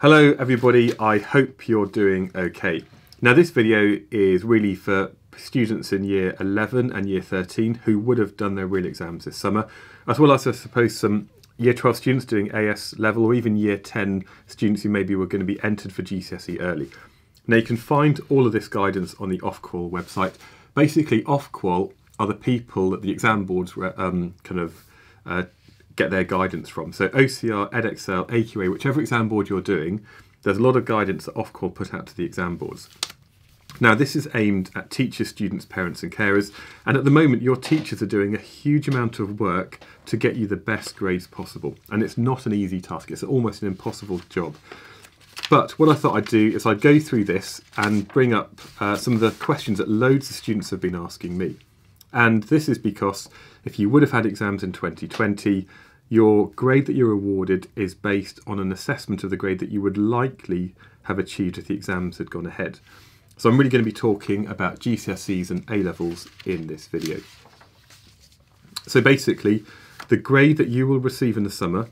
Hello everybody, I hope you're doing okay. Now this video is really for students in year 11 and year 13 who would have done their real exams this summer, as well as I suppose some year 12 students doing AS level or even year 10 students who maybe were going to be entered for GCSE early. Now you can find all of this guidance on the Ofqual website. Basically Ofqual are the people that the exam boards um, kind of uh, get their guidance from. So OCR, Edexcel, AQA, whichever exam board you're doing, there's a lot of guidance that Ofqual put out to the exam boards. Now, this is aimed at teachers, students, parents, and carers. And at the moment, your teachers are doing a huge amount of work to get you the best grades possible. And it's not an easy task, it's almost an impossible job. But what I thought I'd do is I'd go through this and bring up uh, some of the questions that loads of students have been asking me. And this is because if you would have had exams in 2020, your grade that you're awarded is based on an assessment of the grade that you would likely have achieved if the exams had gone ahead. So I'm really going to be talking about GCSEs and A-levels in this video. So basically, the grade that you will receive in the summer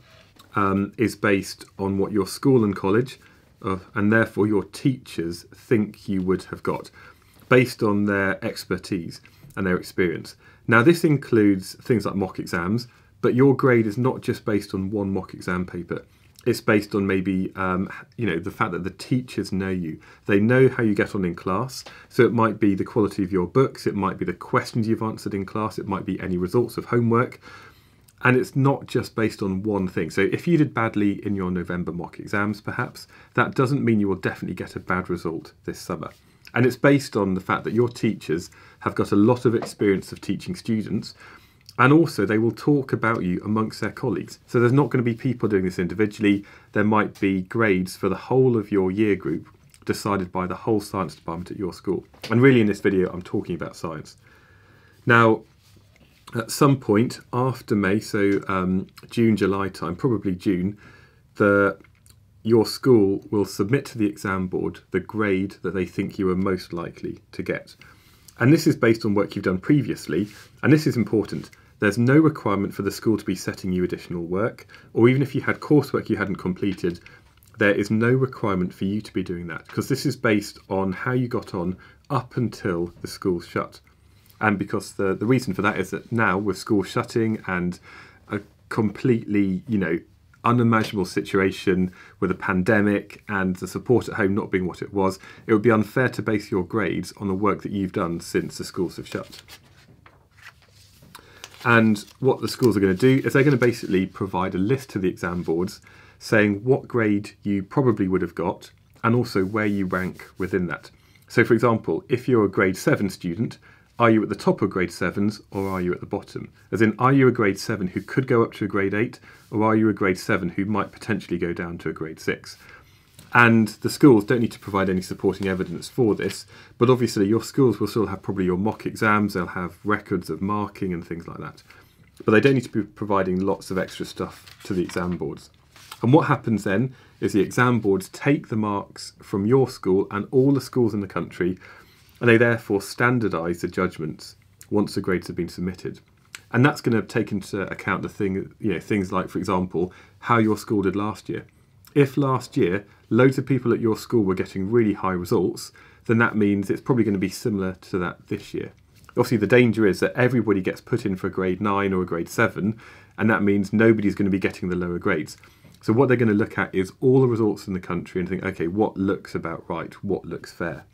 um, is based on what your school and college, uh, and therefore your teachers think you would have got, based on their expertise and their experience. Now this includes things like mock exams, but your grade is not just based on one mock exam paper. It's based on maybe um, you know the fact that the teachers know you. They know how you get on in class. So it might be the quality of your books. It might be the questions you've answered in class. It might be any results of homework. And it's not just based on one thing. So if you did badly in your November mock exams, perhaps, that doesn't mean you will definitely get a bad result this summer. And it's based on the fact that your teachers have got a lot of experience of teaching students, and also, they will talk about you amongst their colleagues. So there's not going to be people doing this individually. There might be grades for the whole of your year group decided by the whole science department at your school. And really, in this video, I'm talking about science. Now, at some point after May, so um, June, July time, probably June, the your school will submit to the exam board the grade that they think you are most likely to get. And this is based on work you've done previously, and this is important. There's no requirement for the school to be setting you additional work, or even if you had coursework you hadn't completed, there is no requirement for you to be doing that because this is based on how you got on up until the school shut. And because the, the reason for that is that now, with school shutting and a completely, you know, unimaginable situation with a pandemic and the support at home not being what it was, it would be unfair to base your grades on the work that you've done since the schools have shut. And what the schools are going to do is they're going to basically provide a list to the exam boards saying what grade you probably would have got and also where you rank within that. So, for example, if you're a grade 7 student, are you at the top of grade 7s or are you at the bottom? As in, are you a grade 7 who could go up to a grade 8 or are you a grade 7 who might potentially go down to a grade 6? And the schools don't need to provide any supporting evidence for this, but obviously your schools will still have probably your mock exams, they'll have records of marking and things like that. But they don't need to be providing lots of extra stuff to the exam boards. And what happens then is the exam boards take the marks from your school and all the schools in the country, and they therefore standardise the judgments once the grades have been submitted. And that's going to take into account the thing, you know, things like, for example, how your school did last year. If last year loads of people at your school were getting really high results, then that means it's probably going to be similar to that this year. Obviously, the danger is that everybody gets put in for a grade 9 or a grade 7, and that means nobody's going to be getting the lower grades. So, what they're going to look at is all the results in the country and think, okay, what looks about right? What looks fair?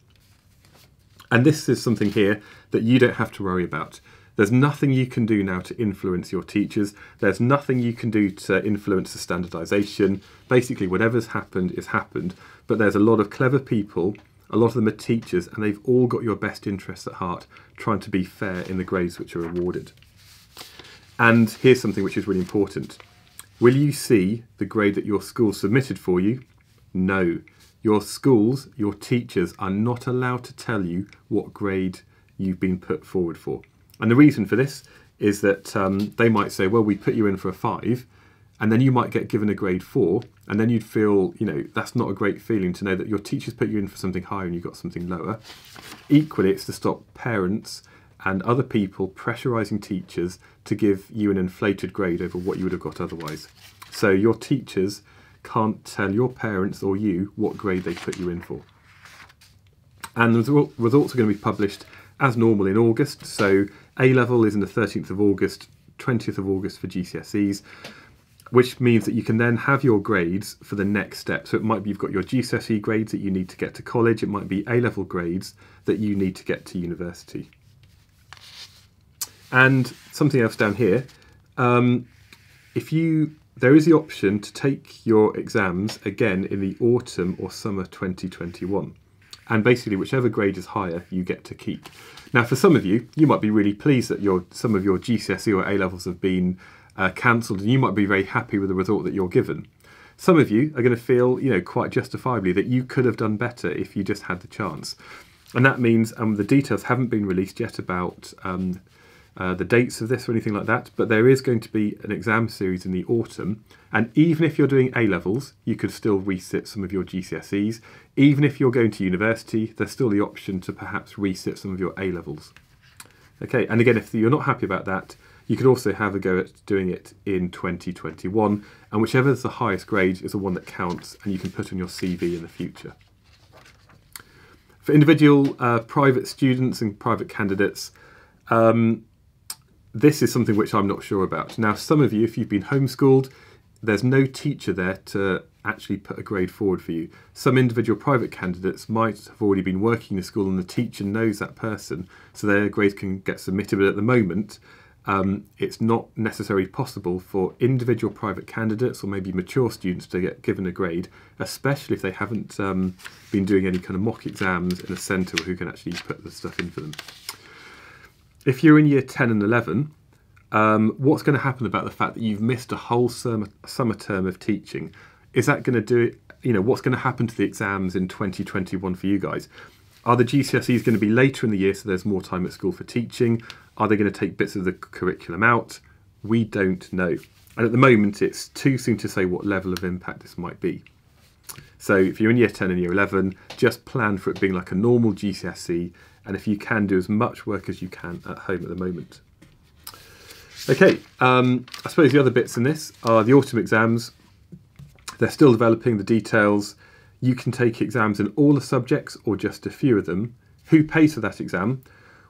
And this is something here that you don't have to worry about. There's nothing you can do now to influence your teachers. There's nothing you can do to influence the standardisation. Basically, whatever's happened is happened. But there's a lot of clever people, a lot of them are teachers, and they've all got your best interests at heart, trying to be fair in the grades which are awarded. And here's something which is really important. Will you see the grade that your school submitted for you? No. Your schools, your teachers are not allowed to tell you what grade you've been put forward for. And the reason for this is that um, they might say, well, we put you in for a five, and then you might get given a grade four, and then you'd feel, you know, that's not a great feeling to know that your teachers put you in for something higher and you got something lower. Equally, it's to stop parents and other people pressurising teachers to give you an inflated grade over what you would have got otherwise. So your teachers can't tell your parents or you what grade they put you in for. And the results are going to be published as normal in August. So A level is in the 13th of August, 20th of August for GCSEs, which means that you can then have your grades for the next step. So it might be you've got your GCSE grades that you need to get to college, it might be A level grades that you need to get to university. And something else down here, um, if you there is the option to take your exams again in the autumn or summer 2021. And basically, whichever grade is higher, you get to keep. Now, for some of you, you might be really pleased that your some of your GCSE or A levels have been uh, cancelled, and you might be very happy with the result that you're given. Some of you are going to feel, you know, quite justifiably that you could have done better if you just had the chance. And that means um, the details haven't been released yet about um, uh, the dates of this or anything like that, but there is going to be an exam series in the autumn. And even if you're doing A levels, you could still resit some of your GCSEs. Even if you're going to university, there's still the option to perhaps resit some of your A levels. Okay, and again, if you're not happy about that, you could also have a go at doing it in 2021, and whichever is the highest grade is the one that counts, and you can put on your CV in the future. For individual uh, private students and private candidates, um, this is something which I'm not sure about. Now, some of you, if you've been homeschooled, there's no teacher there to actually put a grade forward for you. Some individual private candidates might have already been working in a school and the teacher knows that person, so their grades can get submitted. But at the moment, um, it's not necessarily possible for individual private candidates or maybe mature students to get given a grade, especially if they haven't um, been doing any kind of mock exams in a centre who can actually put the stuff in for them if you're in year 10 and 11, um, what's going to happen about the fact that you've missed a whole summer, summer term of teaching? Is that going to do it? You know, what's going to happen to the exams in 2021 for you guys? Are the GCSEs going to be later in the year so there's more time at school for teaching? Are they going to take bits of the curriculum out? We don't know. And at the moment, it's too soon to say what level of impact this might be. So if you're in year 10 and year 11, just plan for it being like a normal GCSE and if you can do as much work as you can at home at the moment. Okay, um, I suppose the other bits in this are the autumn exams. They're still developing the details. You can take exams in all the subjects or just a few of them. Who pays for that exam?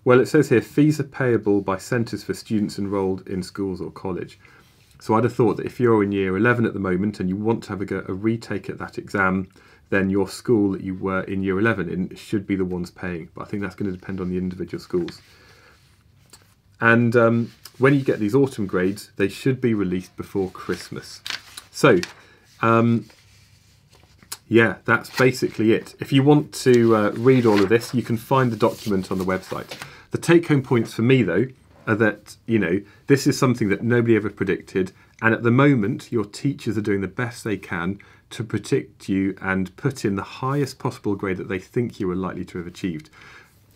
Well, it says here fees are payable by centres for students enrolled in schools or college. So I'd have thought that if you're in year 11 at the moment and you want to have a, a retake at that exam, then your school that you were in year 11 in should be the ones paying. But I think that's going to depend on the individual schools. And um, when you get these autumn grades, they should be released before Christmas. So, um, yeah, that's basically it. If you want to uh, read all of this, you can find the document on the website. The take home points for me, though, are that, you know, this is something that nobody ever predicted. And at the moment, your teachers are doing the best they can to predict you and put in the highest possible grade that they think you are likely to have achieved.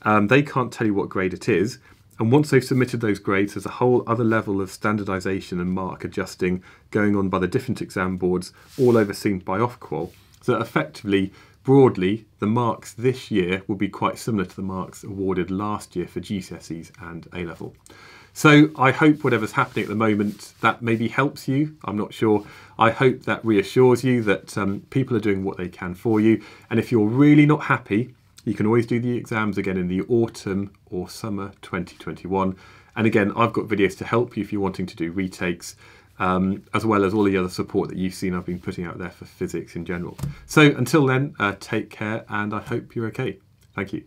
Um, they can't tell you what grade it is. And once they've submitted those grades, there's a whole other level of standardisation and mark adjusting going on by the different exam boards, all overseen by Ofqual. So effectively, broadly, the marks this year will be quite similar to the marks awarded last year for GCSEs and A level. So I hope whatever's happening at the moment that maybe helps you. I'm not sure. I hope that reassures you that um, people are doing what they can for you. And if you're really not happy, you can always do the exams again in the autumn or summer 2021. And again, I've got videos to help you if you're wanting to do retakes. Um, as well as all the other support that you've seen I've been putting out there for physics in general. So until then, uh, take care and I hope you're okay. Thank you.